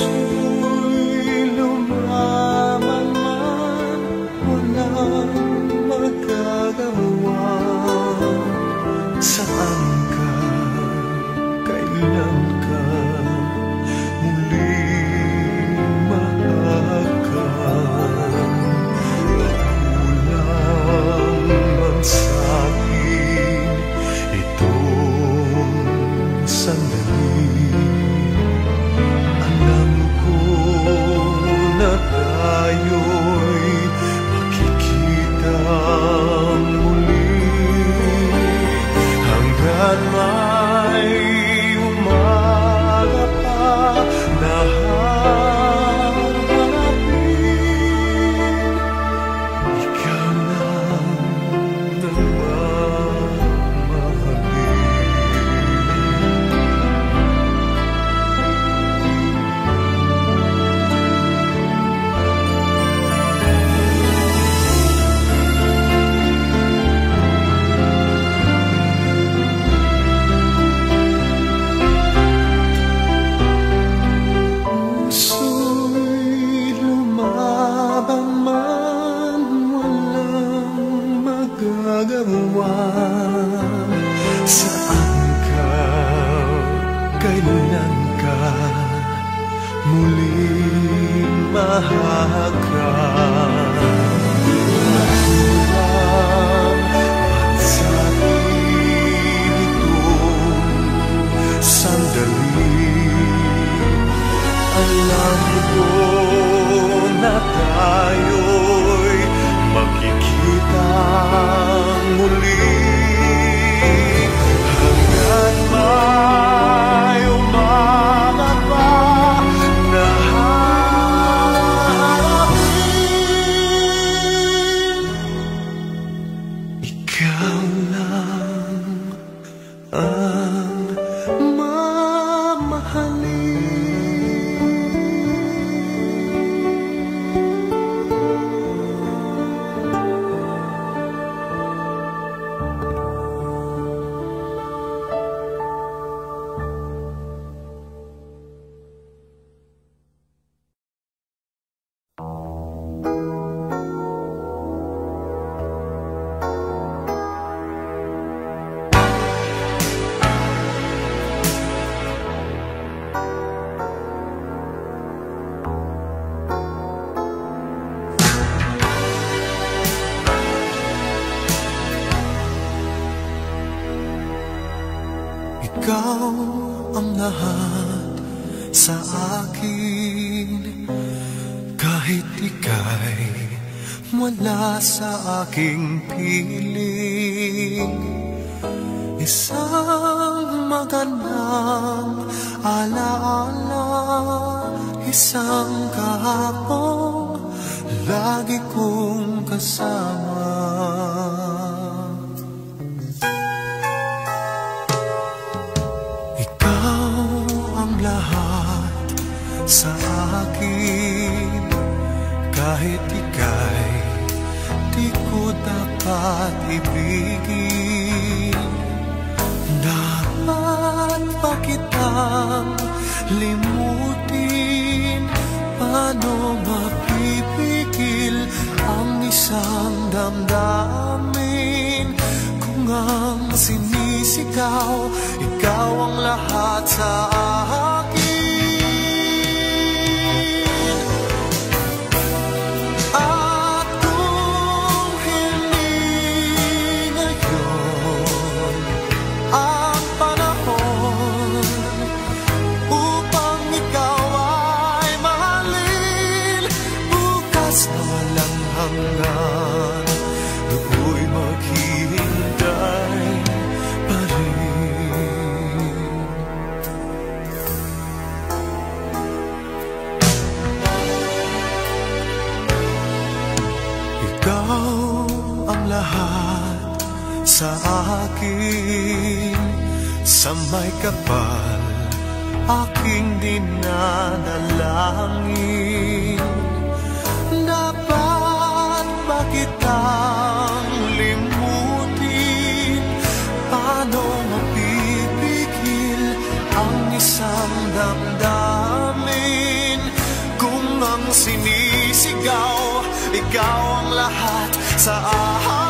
Puso'y Wala sa aking piling. Isang magandang alaala Isang kahapon Lagi kong kasama. dapat ibigin. Dapat pa kitang limutin Paano mapipigil ang isang damdamin. Kung ang sinisigaw, ikaw ang lahat sa akin. sa may kapal aking dinanalangin dapat ba kitang limutin? Paano mapipigil ang isang damdamin? Kung ang sinisigaw ikaw ang lahat sa akin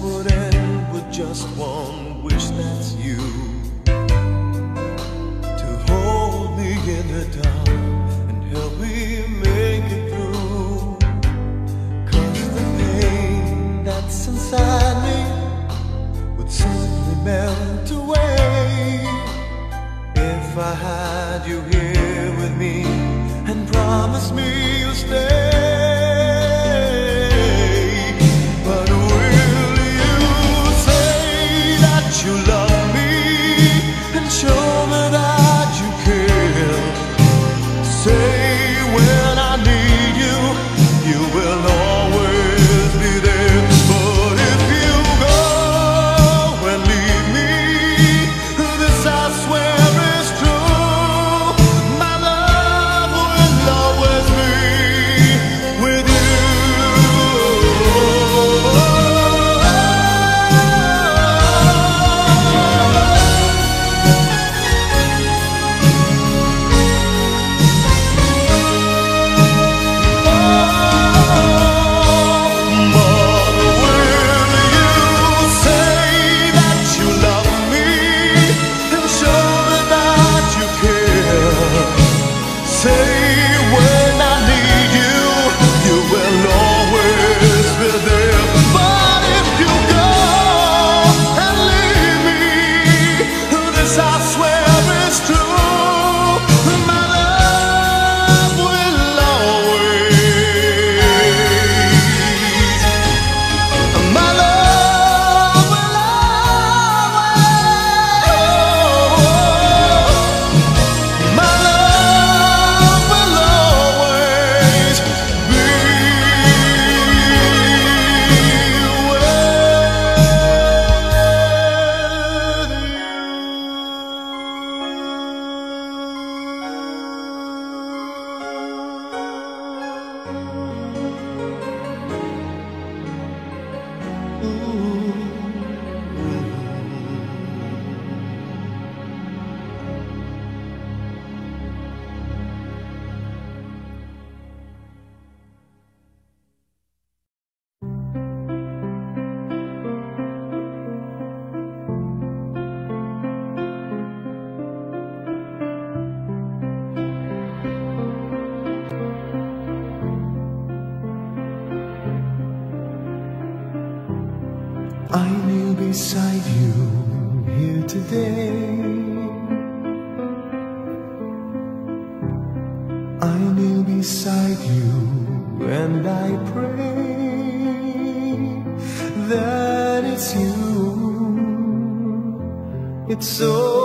would end with just one wish that's you. To hold me in the dark and help me make it through. Cause the pain that's inside me would simply melt away. If I had you here with me and promised me you'll stay. Beside you here today. I kneel beside you and I pray that it's you. It's so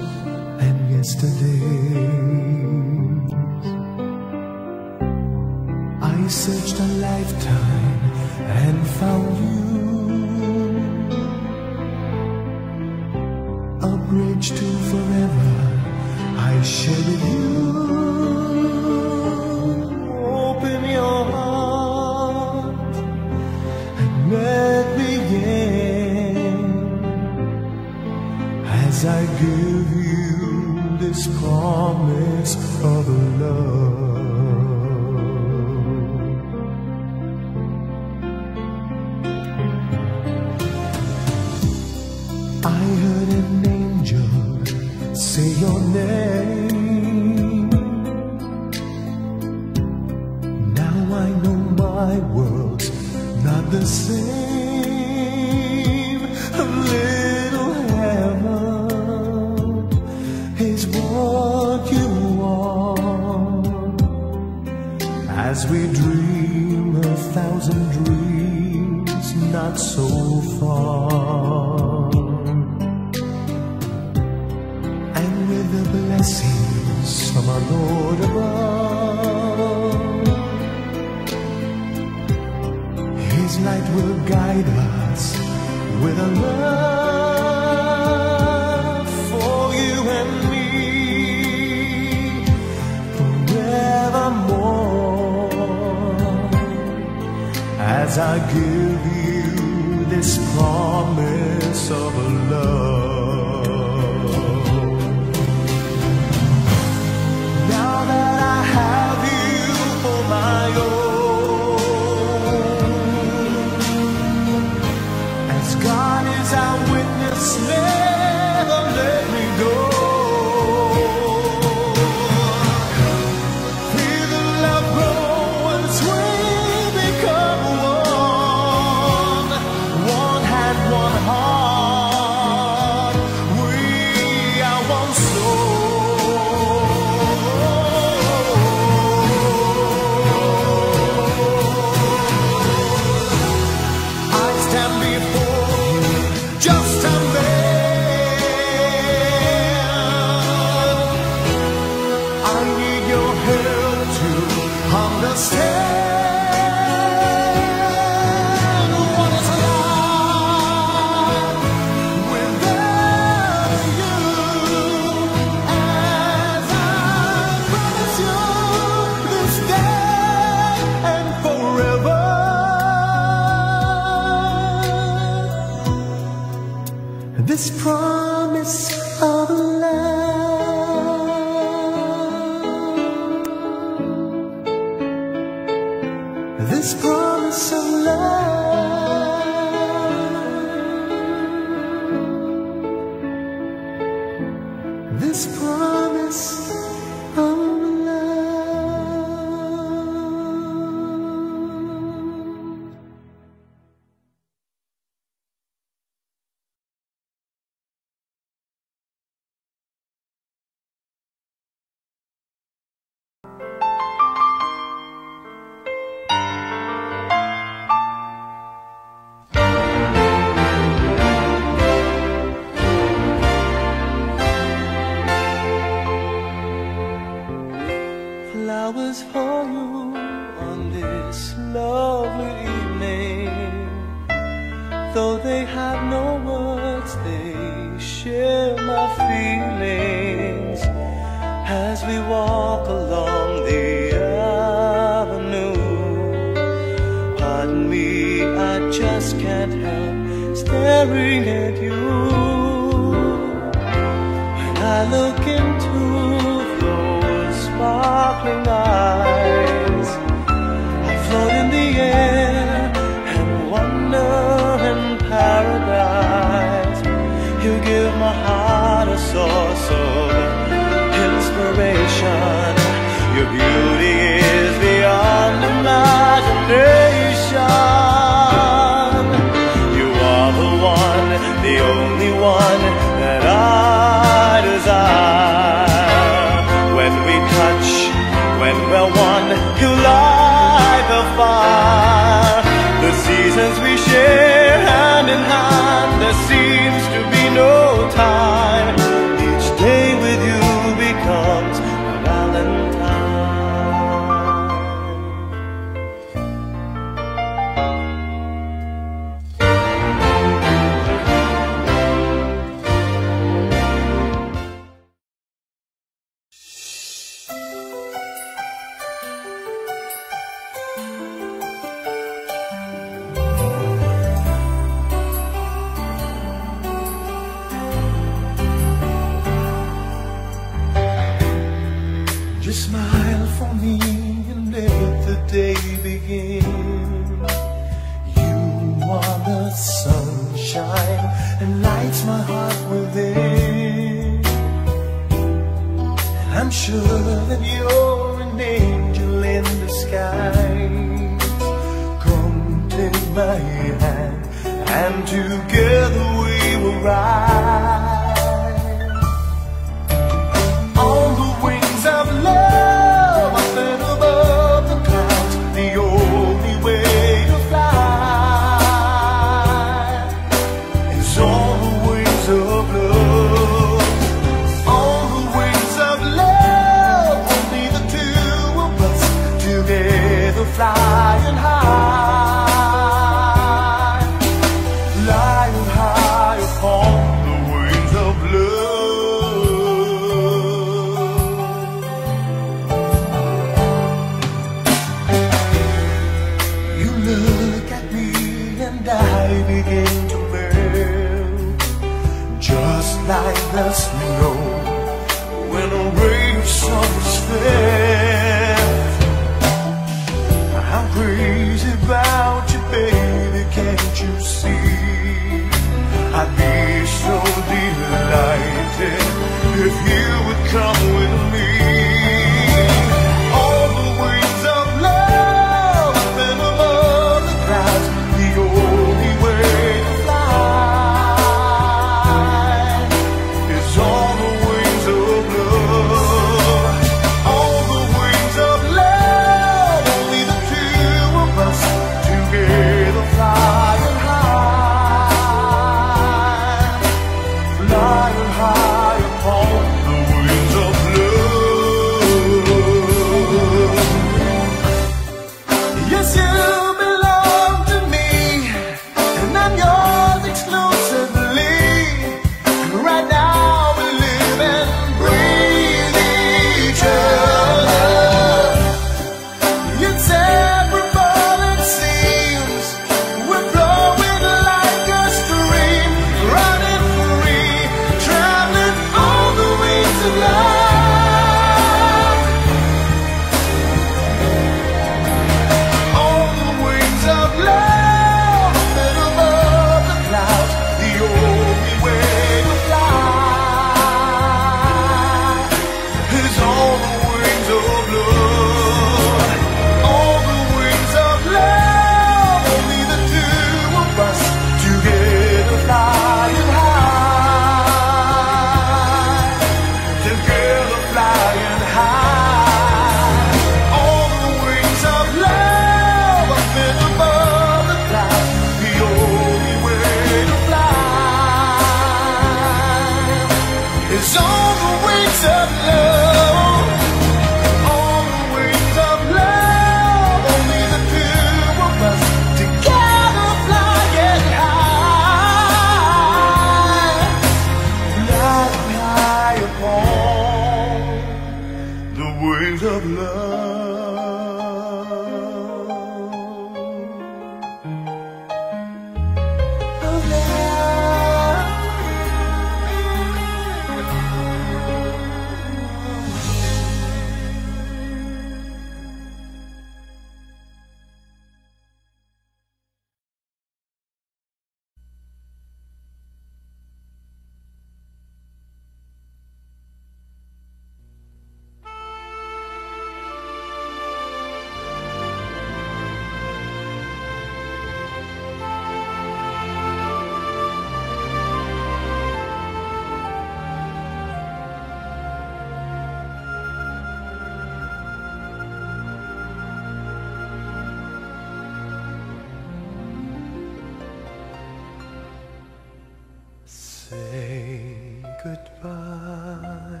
goodbye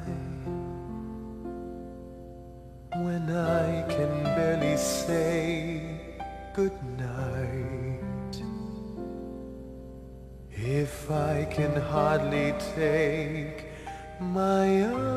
when I can barely say goodnight. If I can hardly take my own.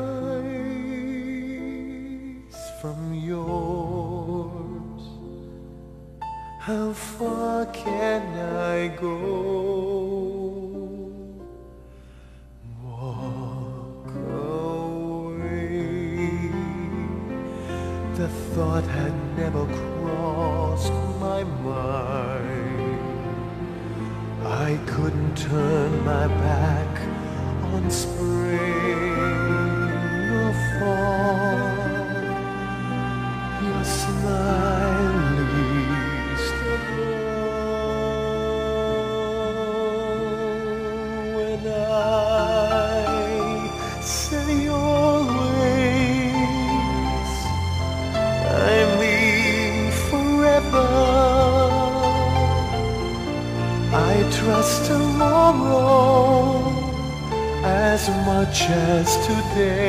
day.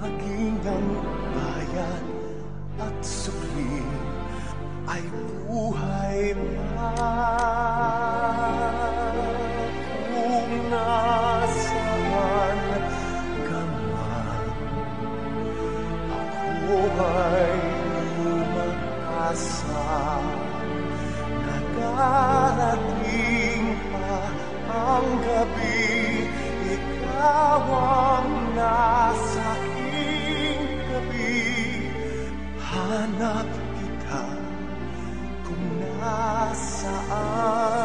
maging ng bayan at supli ay buhay man. Kung nasaan ka man, ako ay umakasa na darating pa ang gabi. Hanap kita kung nasaan.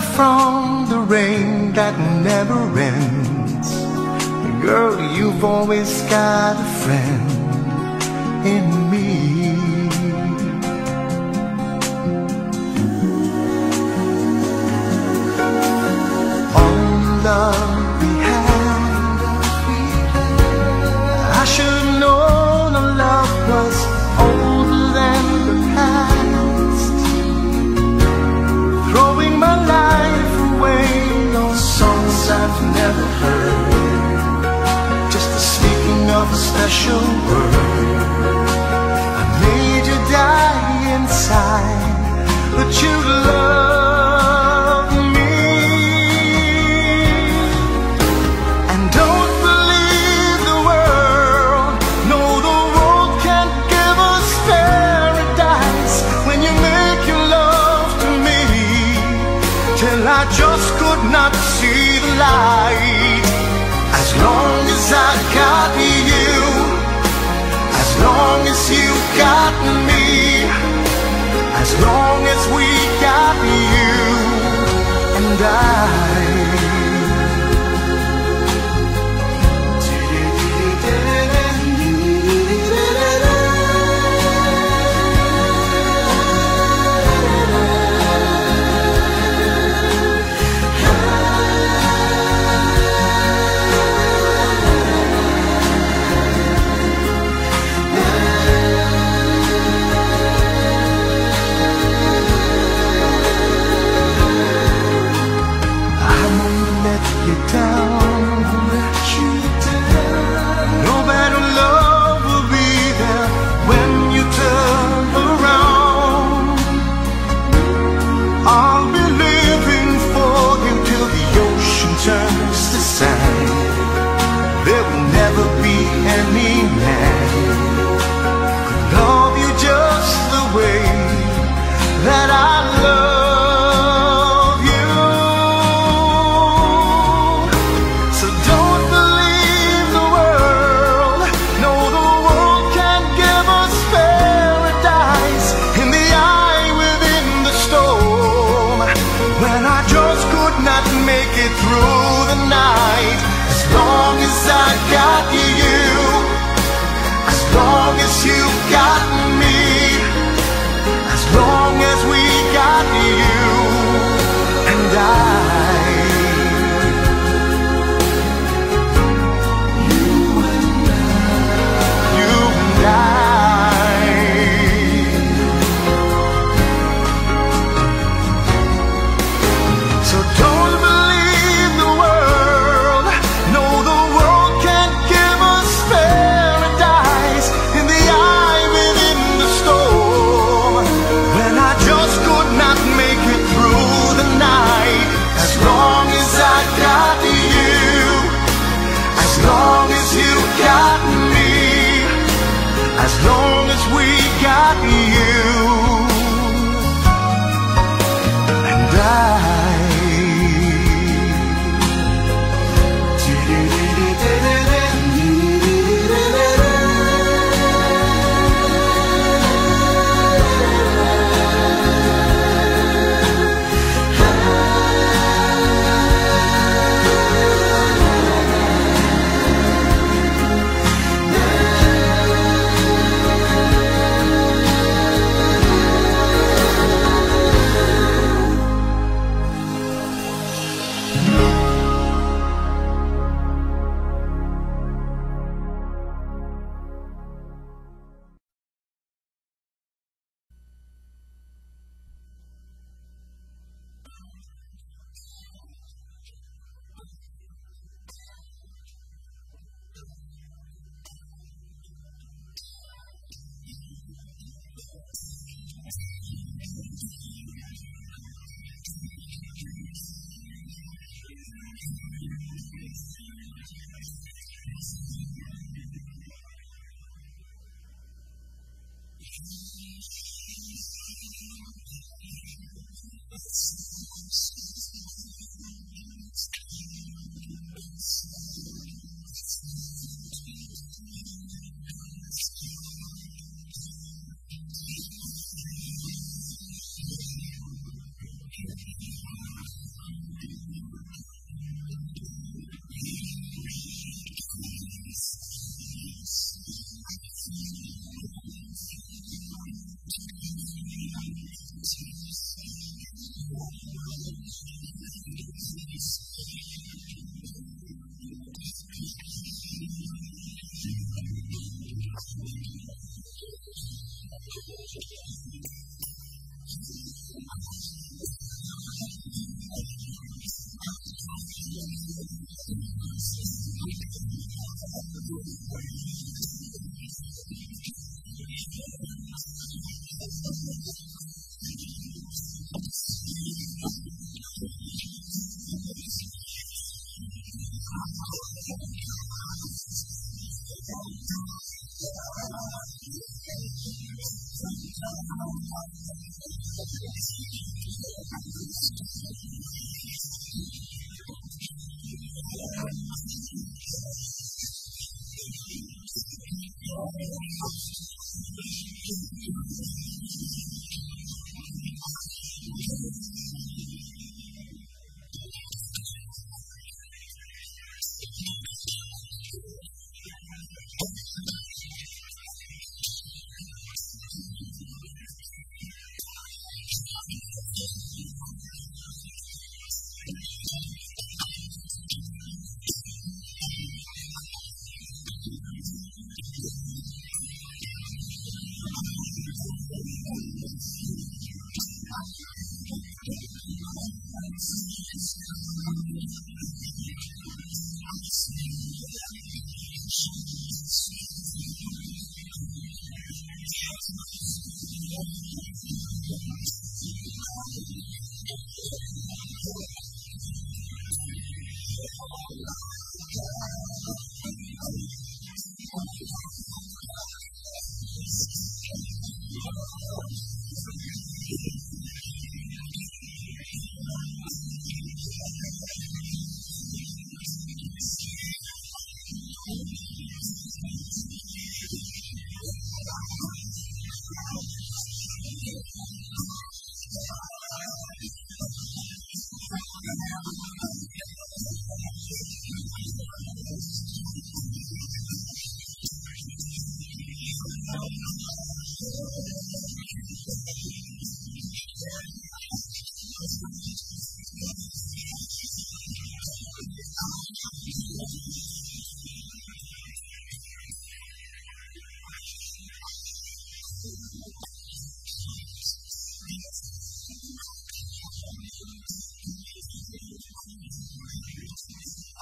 from the rain that never ends. Girl, you've always got a friend in me. On love we have, I should know. a special word. I made you die inside But you love me. And don't believe the world. No, the world can't give us paradise When you make your love to me. Till I just could not see the light. got me. As long as we got you and I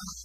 I'm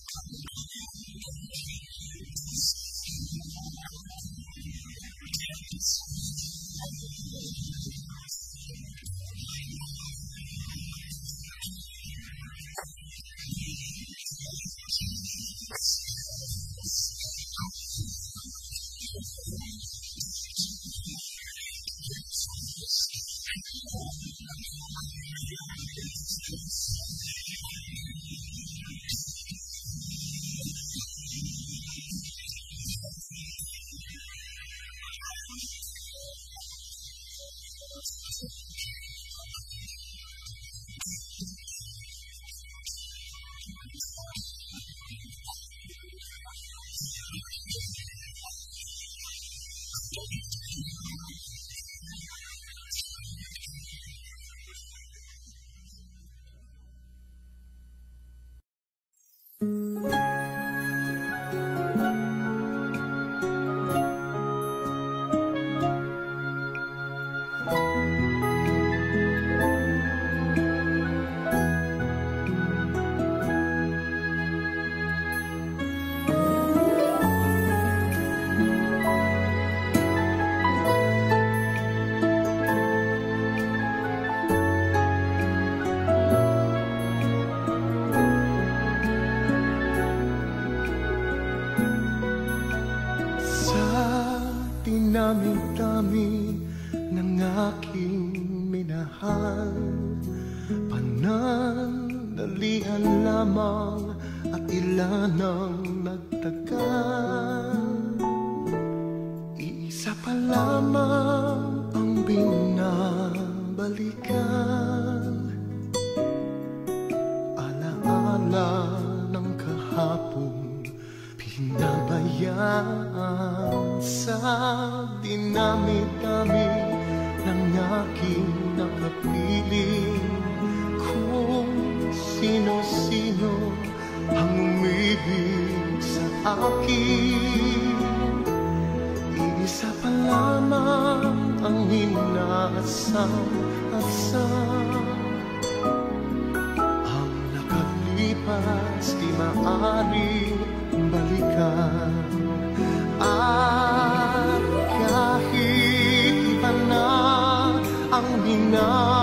ang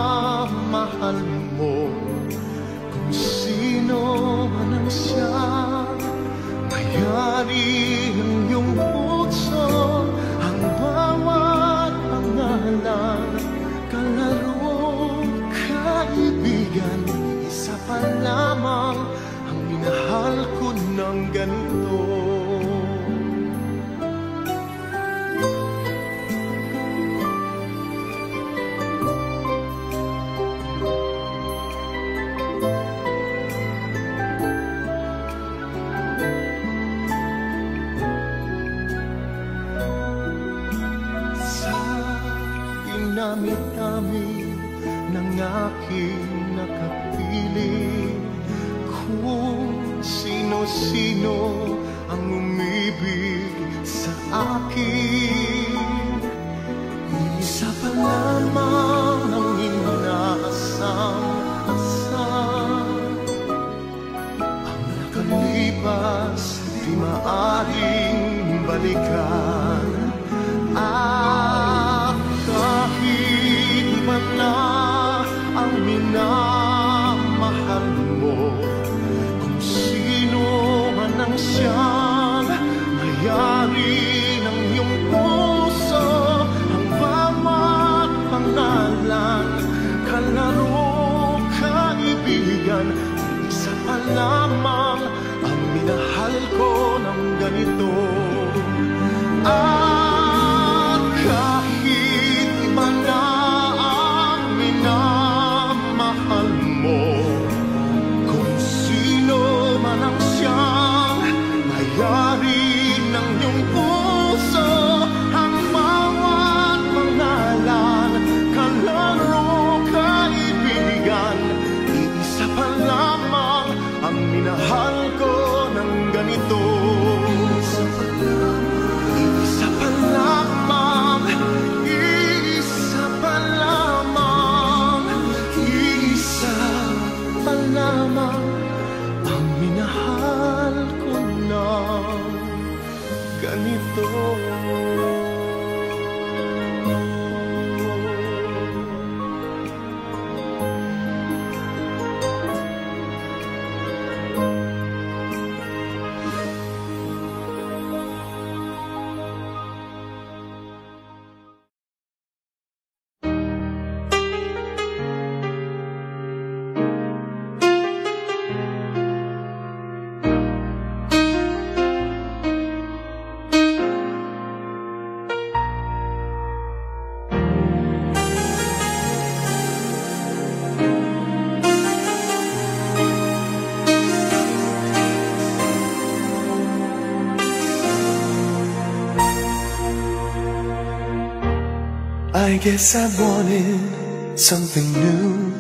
I guess I wanted something new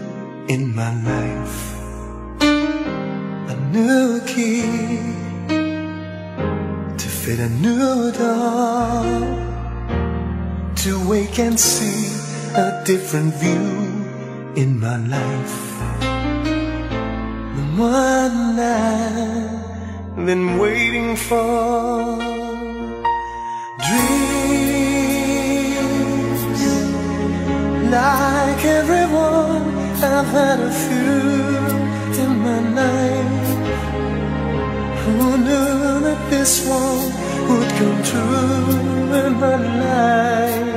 in my life. A new key to fit a new door. To wake and see a different view in my life. The one I've been waiting for. Like everyone, I've had a few in my life. Who knew that this one would come true in my life?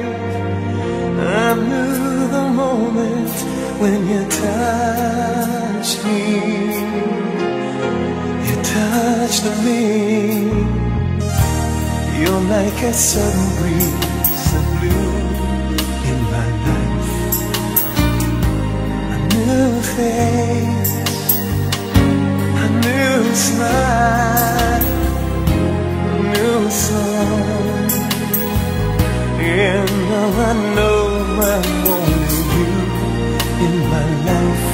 I knew the moment when you touched me. You touched me. You're like a sudden breeze face, a new smile, a new song. And now I know I'm only you in my life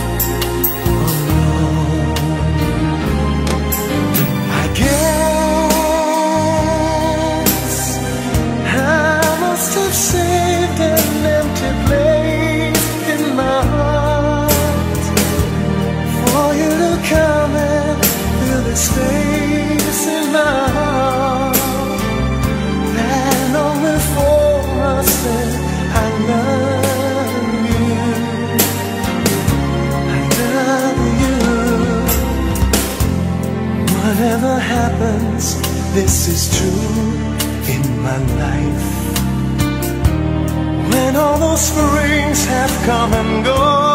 happens, this is true in my life. When all those springs have come and gone.